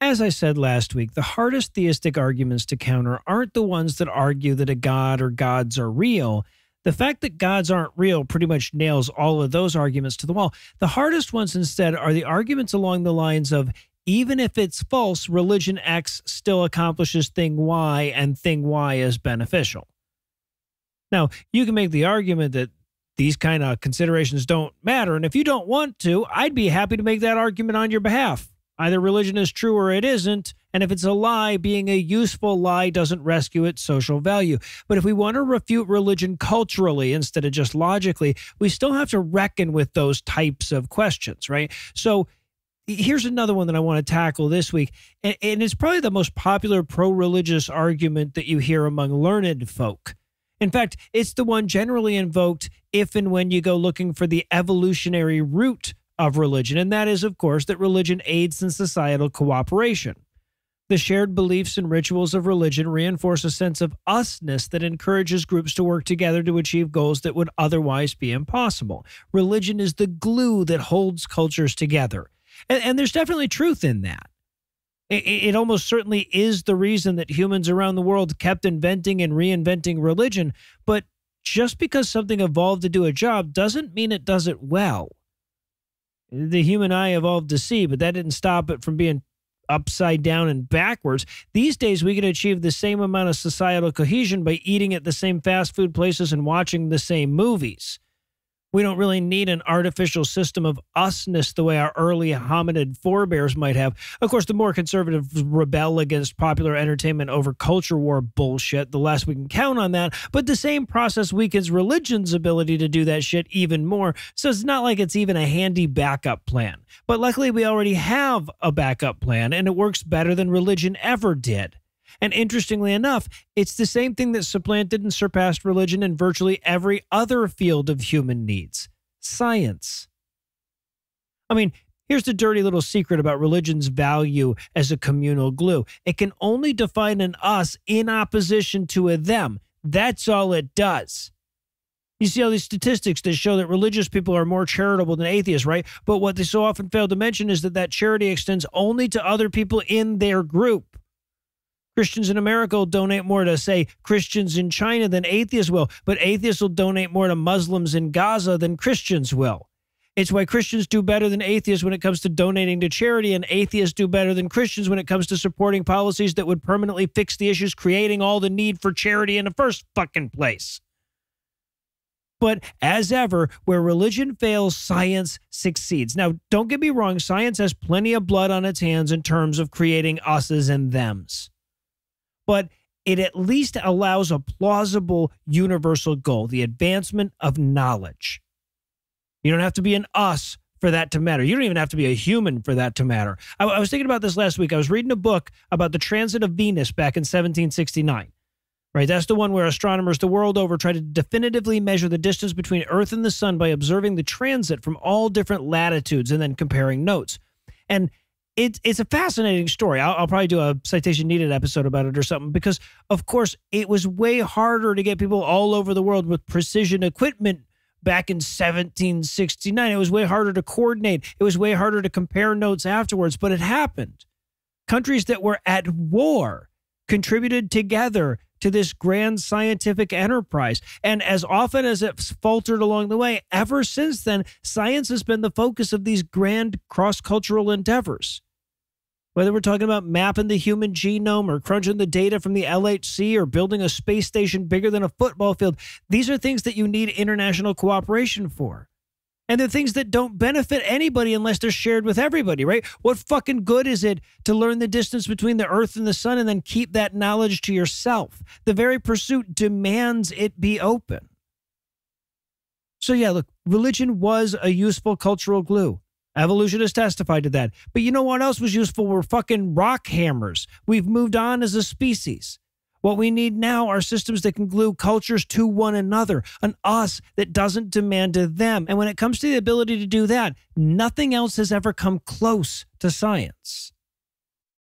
As I said last week, the hardest theistic arguments to counter aren't the ones that argue that a god or gods are real. The fact that gods aren't real pretty much nails all of those arguments to the wall. The hardest ones instead are the arguments along the lines of even if it's false, religion X still accomplishes thing Y and thing Y is beneficial. Now, you can make the argument that these kind of considerations don't matter. And if you don't want to, I'd be happy to make that argument on your behalf. Either religion is true or it isn't. And if it's a lie, being a useful lie doesn't rescue its social value. But if we want to refute religion culturally instead of just logically, we still have to reckon with those types of questions, right? So here's another one that I want to tackle this week. And, it's probably the most popular pro religious argument that you hear among learned folk. In fact, it's the one generally invoked if and when you go looking for the evolutionary root of religion, and that is, of course, that religion aids in societal cooperation. The shared beliefs and rituals of religion reinforce a sense of usness that encourages groups to work together to achieve goals that would otherwise be impossible. Religion is the glue that holds cultures together. And, and there's definitely truth in that. It, it almost certainly is the reason that humans around the world kept inventing and reinventing religion. But just because something evolved to do a job doesn't mean it does it well the human eye evolved to see, but that didn't stop it from being upside down and backwards. These days, we can achieve the same amount of societal cohesion by eating at the same fast food places and watching the same movies. We don't really need an artificial system of usness the way our early hominid forebears might have. Of course, the more conservatives rebel against popular entertainment over culture war bullshit, the less we can count on that. But the same process weakens religion's ability to do that shit even more. So it's not like it's even a handy backup plan. But luckily, we already have a backup plan, and it works better than religion ever did. And interestingly enough, it's the same thing that supplanted and surpassed religion in virtually every other field of human needs science. I mean, here's the dirty little secret about religion's value as a communal glue it can only define an us in opposition to a them. That's all it does. You see all these statistics that show that religious people are more charitable than atheists, right? But what they so often fail to mention is that that charity extends only to other people in their group. Christians in America will donate more to, say, Christians in China than atheists will, but atheists will donate more to Muslims in Gaza than Christians will. It's why Christians do better than atheists when it comes to donating to charity, and atheists do better than Christians when it comes to supporting policies that would permanently fix the issues creating all the need for charity in the first fucking place. But as ever, where religion fails, science succeeds. Now, don't get me wrong, science has plenty of blood on its hands in terms of creating us's and thems but it at least allows a plausible universal goal the advancement of knowledge. You don't have to be an us for that to matter. You don't even have to be a human for that to matter. I, I was thinking about this last week. I was reading a book about the transit of Venus back in 1769. Right, that's the one where astronomers the world over try to definitively measure the distance between Earth and the Sun by observing the transit from all different latitudes and then comparing notes. And it's it's a fascinating story. I'll, I'll, probably do a citation needed episode about it or something because, of course, it was way harder to get people all over the world with precision equipment back in 1769. It was way harder to coordinate. It was way harder to compare notes afterwards, but it happened. Countries that were at war contributed together to this grand scientific enterprise. And as often as it's faltered along the way, ever since then, science has been the focus of these grand cross cultural endeavors. Whether we're talking about mapping the human genome or crunching the data from the LHC or building a space station bigger than a football field, these are things that you need international cooperation for. And they're things that don't benefit anybody unless they're shared with everybody, right? What fucking good is it to learn the distance between the earth and the sun and then keep that knowledge to yourself? The very pursuit demands it be open. So, yeah, look, religion was a useful cultural glue. Evolution has testified to that. But you know what else was useful? Were fucking rock hammers. We've moved on as a species. What we need now are systems that can glue cultures to one another, an us that doesn't demand to them. And when it comes to the ability to do that, nothing else has ever come close to science.